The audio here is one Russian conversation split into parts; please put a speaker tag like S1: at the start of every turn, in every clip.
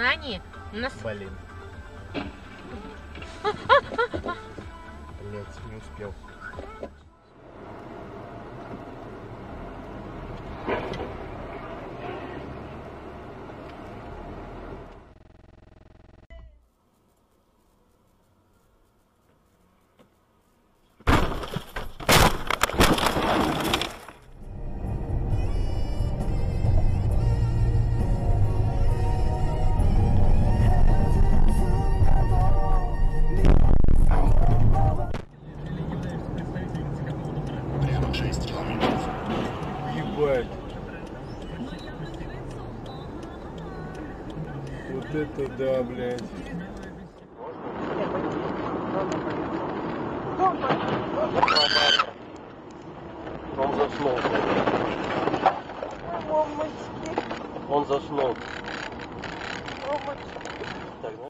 S1: знаний у нас
S2: Блин. Блять, не успел. Это да, блядь. Он заснул. Он заснул. Так, ну.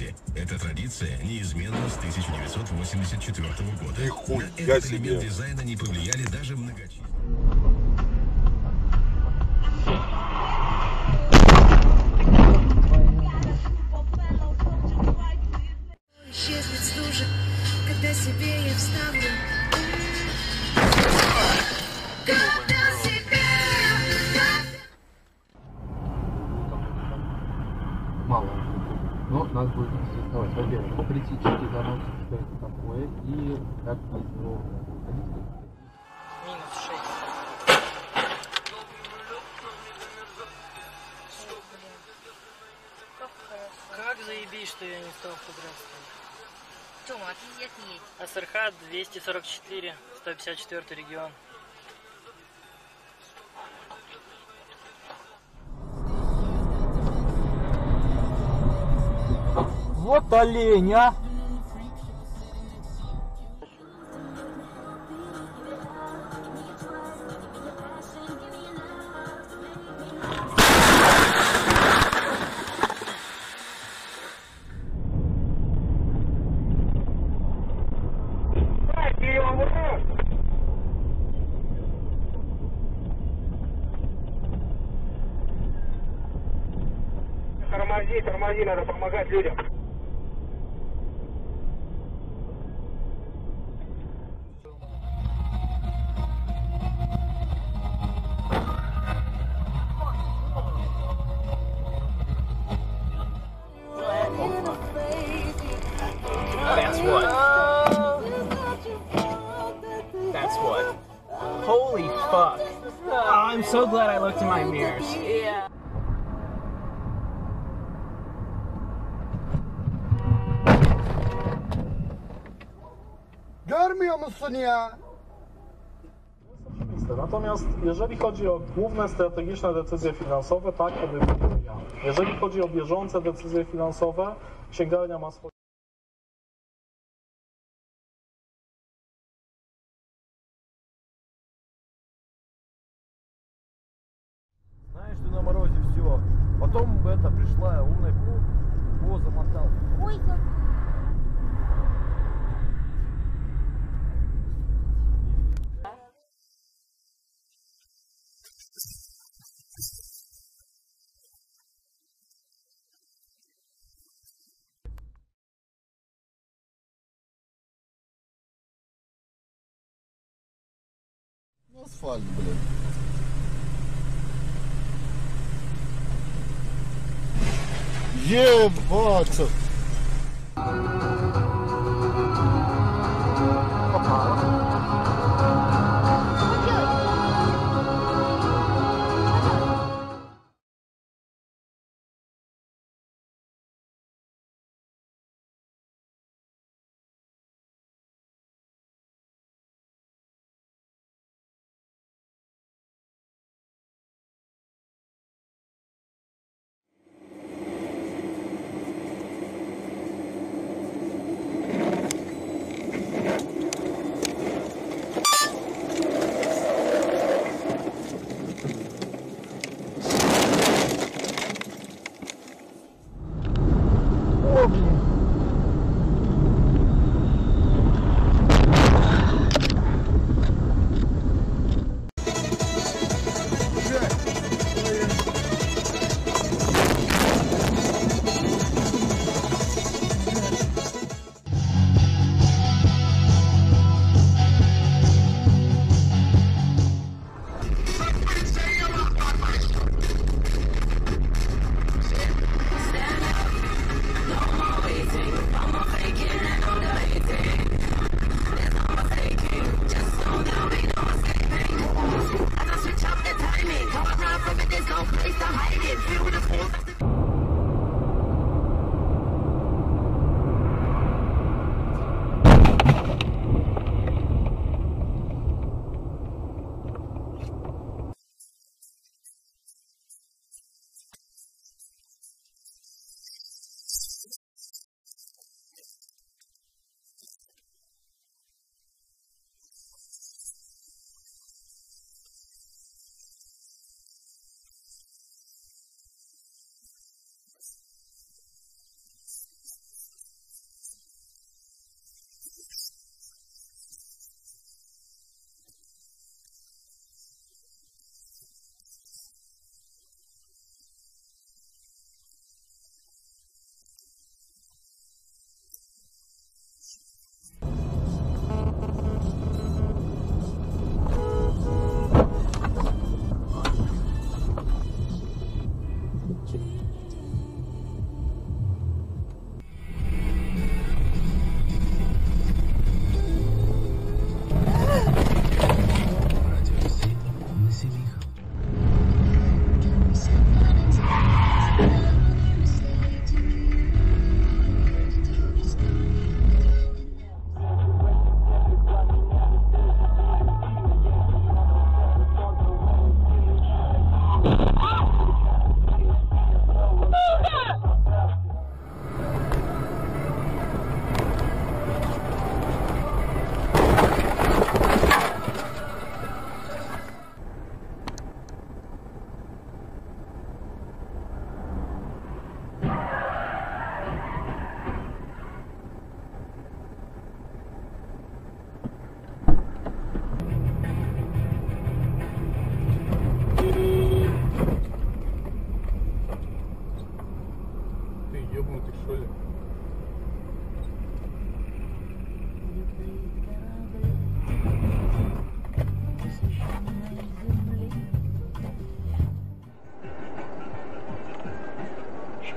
S3: Вместе. Эта традиция неизменна с 1984 года.
S2: Нихуя
S3: На этот элемент дизайна не повлияли даже многочисленные.
S4: Но нас будет интересовать, во-первых, критический занос, что это такое, и как из него выходить.
S1: минус 6.
S5: Как заебись, что я не стал фотографировать.
S1: Тёма, отъедь, отъедь.
S5: СРХ 244, 154 регион.
S4: Вот олень, а!
S6: Тормози, тормози, надо помогать людям.
S7: Mirrors. Yeah.
S6: Görmüyor musun ya?
S8: Natomiast jeżeli chodzi o główne strategiczne decyzje finansowe, tak podejmuję ja. Jeżeli chodzi o bieżące decyzje finansowe, księgarnia ma swoje.
S4: Потом это пришла умная о, замотал.
S1: Ой, как...
S2: Асфальт, блядь. Ебаться!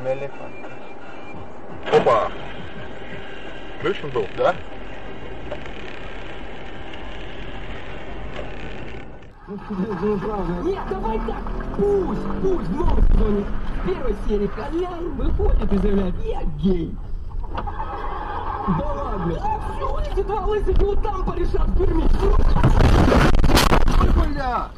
S2: Шмели
S4: Опа! Включен был? Да.
S6: Нет, давай так! Пусть, пусть в новом сезоне в первой серии Колян выходит и заявляет, я гей. Да ладно. А все, эти два лысых вот там порешат в тюрьме. Бля!